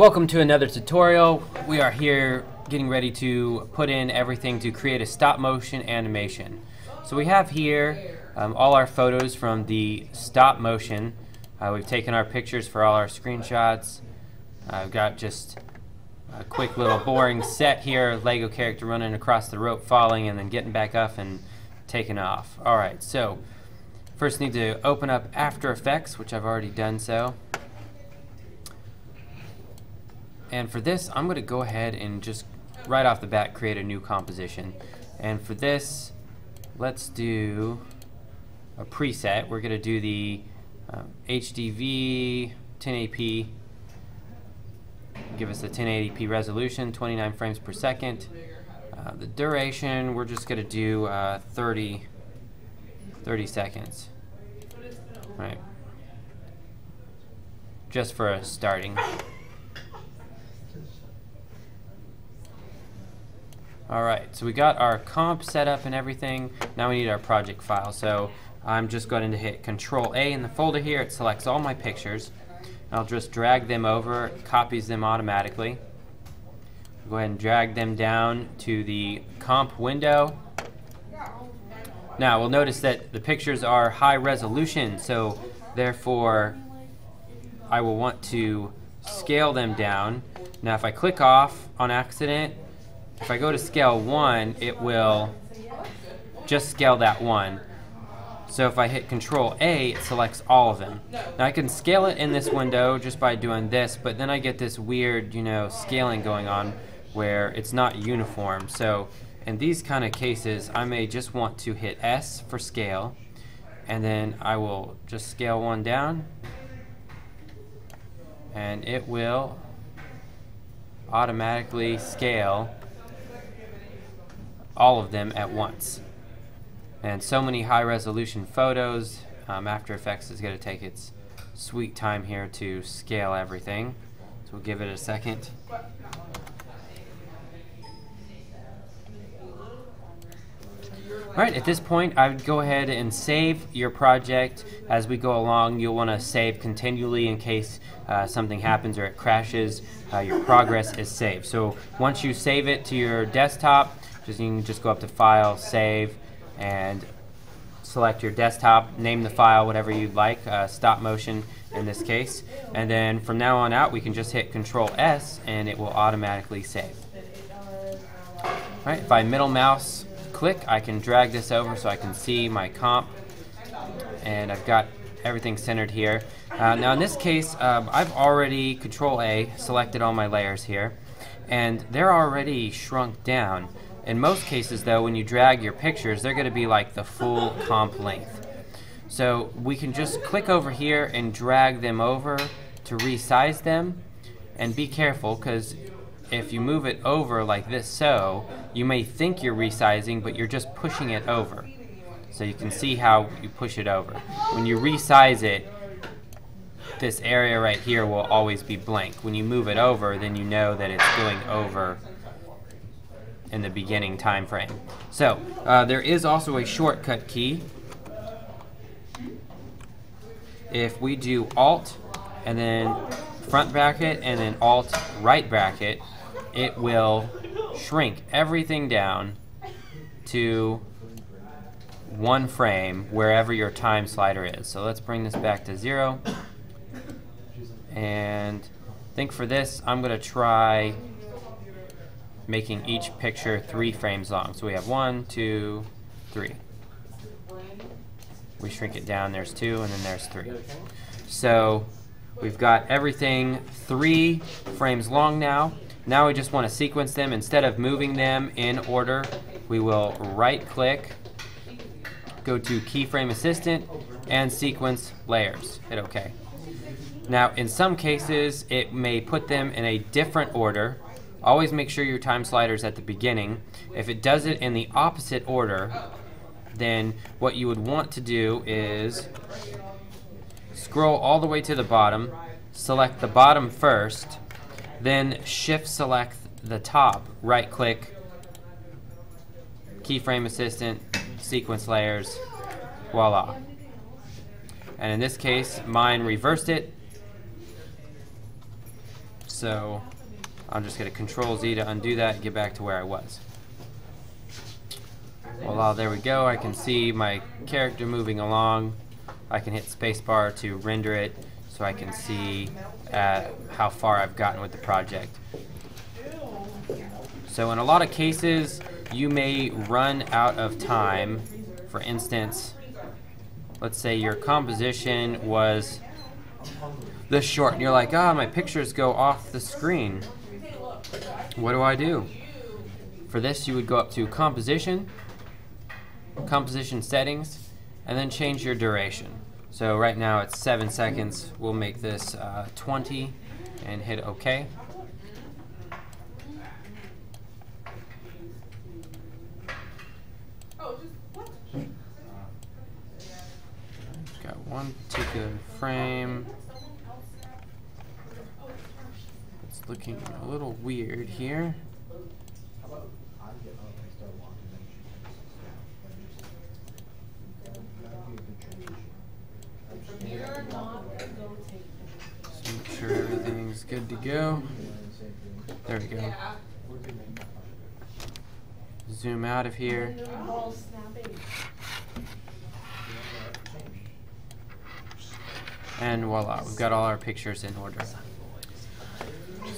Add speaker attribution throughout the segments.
Speaker 1: Welcome to another tutorial. We are here getting ready to put in everything to create a stop motion animation. So we have here um, all our photos from the stop motion. Uh, we've taken our pictures for all our screenshots. I've uh, got just a quick little boring set here, Lego character running across the rope, falling, and then getting back up and taking off. Alright, so first need to open up After Effects, which I've already done so. And for this, I'm going to go ahead and just right off the bat create a new composition. And for this, let's do a preset. We're going to do the HDV 1080p. Give us the 1080p resolution, 29 frames per second. Uh, the duration, we're just going to do uh, 30, 30 seconds. Right. Just for a starting. Alright, so we got our comp set up and everything. Now we need our project file. So I'm just going to hit Control A in the folder here. It selects all my pictures. I'll just drag them over, copies them automatically. Go ahead and drag them down to the comp window. Now we'll notice that the pictures are high resolution, so therefore I will want to scale them down. Now if I click off on accident, if I go to scale 1, it will just scale that one. So if I hit Control A, it selects all of them. Now I can scale it in this window just by doing this, but then I get this weird, you know, scaling going on where it's not uniform. So in these kind of cases, I may just want to hit S for scale, and then I will just scale one down, and it will automatically scale all of them at once. And so many high resolution photos, um, After Effects is going to take its sweet time here to scale everything. So we'll give it a second. Alright, at this point I would go ahead and save your project as we go along. You'll want to save continually in case uh, something happens or it crashes. Uh, your progress is saved. So once you save it to your desktop, just you can just go up to File, Save, and select your desktop, name the file whatever you'd like, uh, stop motion in this case, and then from now on out we can just hit Control S and it will automatically save. Alright, if I middle mouse click, I can drag this over so I can see my comp, and I've got everything centered here. Uh, now in this case, um, I've already Control A selected all my layers here, and they're already shrunk down. In most cases, though, when you drag your pictures, they're going to be like the full comp length. So we can just click over here and drag them over to resize them. And be careful, because if you move it over like this so, you may think you're resizing, but you're just pushing it over. So you can see how you push it over. When you resize it, this area right here will always be blank. When you move it over, then you know that it's going over in the beginning time frame. So uh, there is also a shortcut key. If we do Alt and then front bracket and then Alt right bracket, it will shrink everything down to one frame wherever your time slider is. So let's bring this back to zero. And I think for this, I'm going to try making each picture three frames long. So we have one, two, three. We shrink it down, there's two, and then there's three. So we've got everything three frames long now. Now we just want to sequence them. Instead of moving them in order, we will right click, go to Keyframe Assistant, and sequence layers. Hit OK. Now, in some cases, it may put them in a different order Always make sure your time slider is at the beginning. If it does it in the opposite order, then what you would want to do is scroll all the way to the bottom, select the bottom first, then shift select the top, right click, keyframe assistant, sequence layers, voila. And in this case, mine reversed it, So I'm just going to Control Z to undo that and get back to where I was. Well, there we go. I can see my character moving along. I can hit spacebar to render it so I can see uh, how far I've gotten with the project. So in a lot of cases, you may run out of time. For instance, let's say your composition was this short, and you're like, ah, oh, my pictures go off the screen. What do I do? For this, you would go up to Composition, Composition Settings, and then change your duration. So right now it's 7 seconds. We'll make this uh, 20 and hit OK. Got one particular frame. It's looking a little weird here. Just make sure everything's good to go. There we go. Zoom out of here. And voila, we've got all our pictures in order.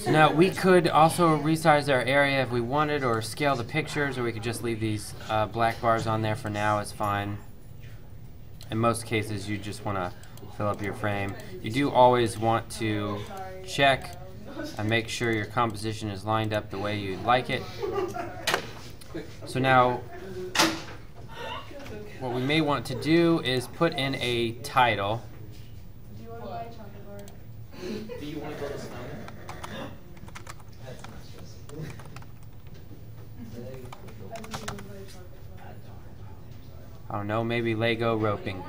Speaker 1: Now we could also resize our area if we wanted or scale the pictures or we could just leave these uh, black bars on there for now, it's fine. In most cases you just want to fill up your frame. You do always want to check and make sure your composition is lined up the way you like it. So now what we may want to do is put in a title. Do you want to go to I don't know, maybe Lego roping.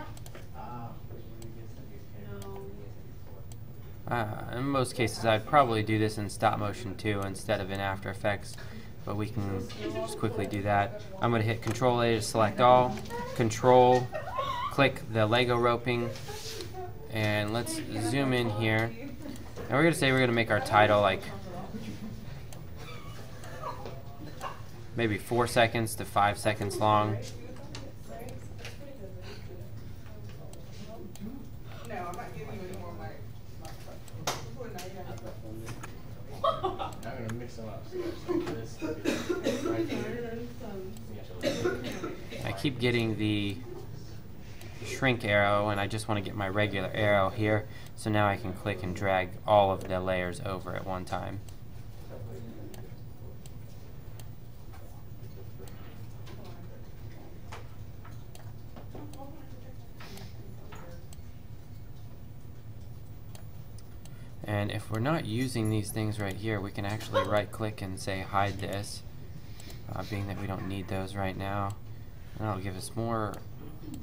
Speaker 1: Uh, in most cases, I'd probably do this in stop motion too instead of in After Effects, but we can just quickly do that. I'm going to hit Control A to select all, Control, click the Lego roping, and let's zoom in here. And we're going to say we're going to make our title like maybe four seconds to five seconds long. I keep getting the shrink arrow and I just want to get my regular arrow here so now I can click and drag all of the layers over at one time. And if we're not using these things right here, we can actually right click and say hide this, uh, being that we don't need those right now. And that'll give us more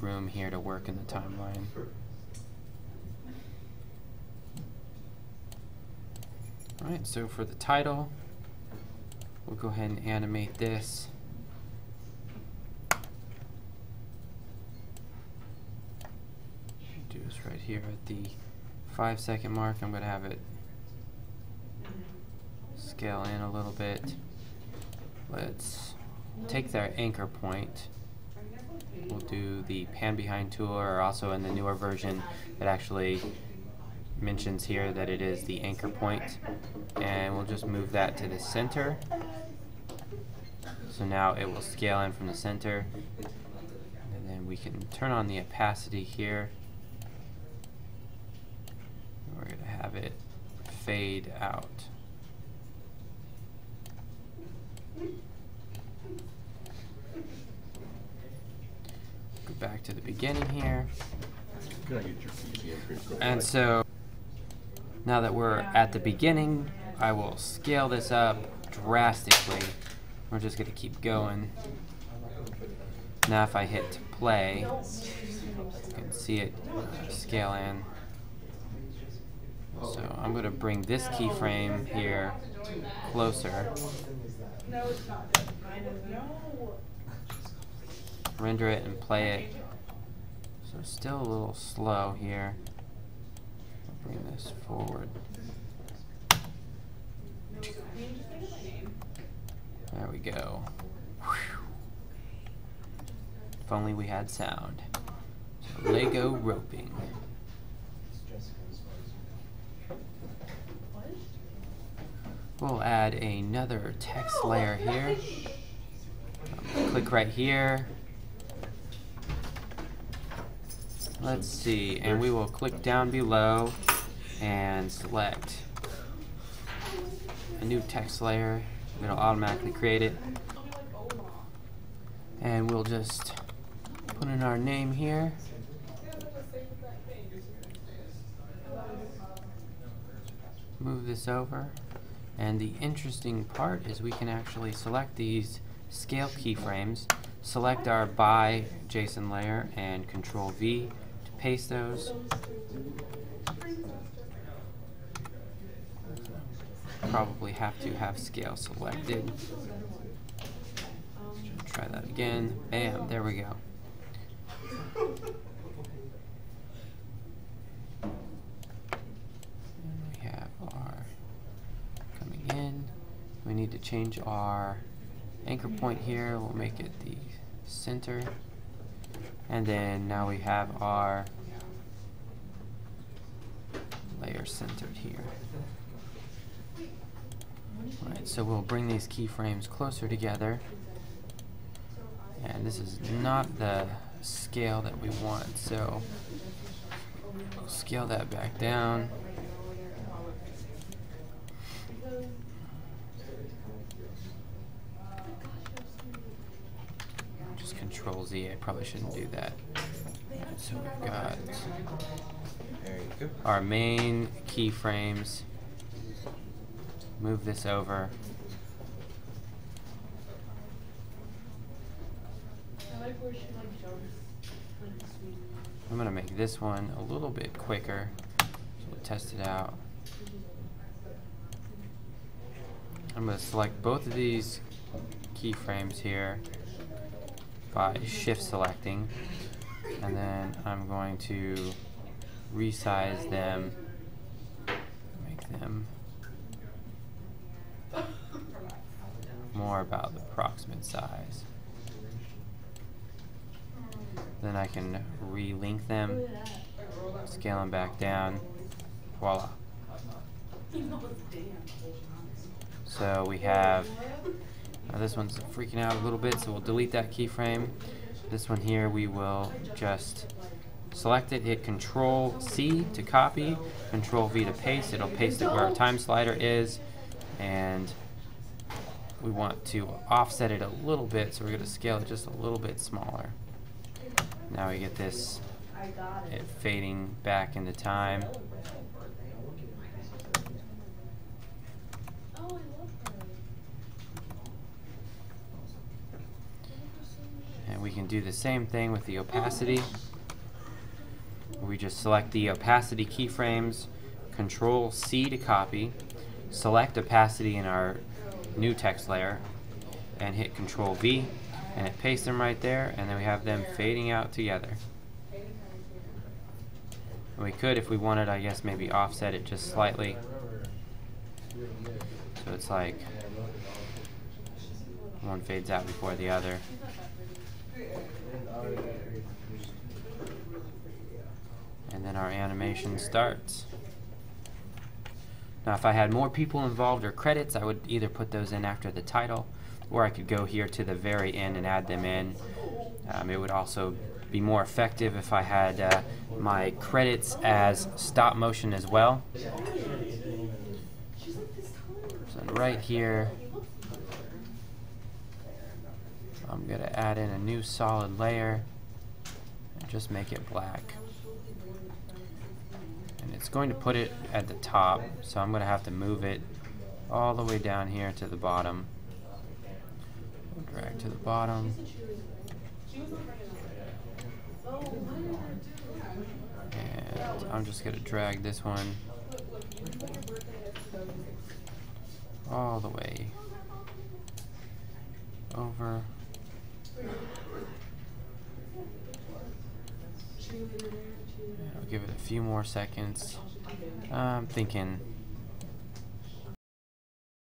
Speaker 1: room here to work in the timeline. Alright, so for the title, we'll go ahead and animate this. Do this right here at the five second mark, I'm going to have it scale in a little bit. Let's take their anchor point. We'll do the pan behind tool or also in the newer version it actually mentions here that it is the anchor point and we'll just move that to the center so now it will scale in from the center and then we can turn on the opacity here going to have it fade out. Go back to the beginning here. And so now that we're at the beginning, I will scale this up drastically. We're just going to keep going. Now if I hit play, you can see it scale in. So I'm going to bring this keyframe here closer. Render it and play it. So it's still a little slow here. Bring this forward. There we go. If only we had sound. So Lego roping. We'll add another text layer here. Click right here. Let's see, and we will click down below and select a new text layer. It'll automatically create it. And we'll just put in our name here. Move this over. And the interesting part is we can actually select these scale keyframes, select our by Jason layer and control V to paste those. Probably have to have scale selected. Try that again. Bam, there we go. We need to change our anchor point here. We'll make it the center. And then now we have our layer centered here. Alright, so we'll bring these keyframes closer together. And this is not the scale that we want, so we'll scale that back down. Z. I probably shouldn't do that. So we've got our main keyframes. Move this over. I'm going to make this one a little bit quicker. So we'll test it out. I'm going to select both of these keyframes here by shift selecting and then I'm going to resize them. Make them more about the approximate size. Then I can relink them scale them back down. Voila. So we have now this one's freaking out a little bit, so we'll delete that keyframe. This one here, we will just select it, hit Control C to copy, Control V to paste. It'll paste it where our time slider is, and we want to offset it a little bit, so we're going to scale it just a little bit smaller. Now we get this it fading back into time. We can do the same thing with the opacity. We just select the opacity keyframes, control C to copy, select opacity in our new text layer, and hit control V, and it pastes them right there, and then we have them fading out together. And we could, if we wanted, I guess, maybe offset it just slightly. So it's like one fades out before the other. And then our animation starts. Now if I had more people involved or credits, I would either put those in after the title, or I could go here to the very end and add them in. Um, it would also be more effective if I had uh, my credits as stop motion as well. So right here, To add in a new solid layer and just make it black. And it's going to put it at the top, so I'm going to have to move it all the way down here to the bottom. Drag to the bottom. And I'm just going to drag this one all the way over. I'll give it a few more seconds. I'm thinking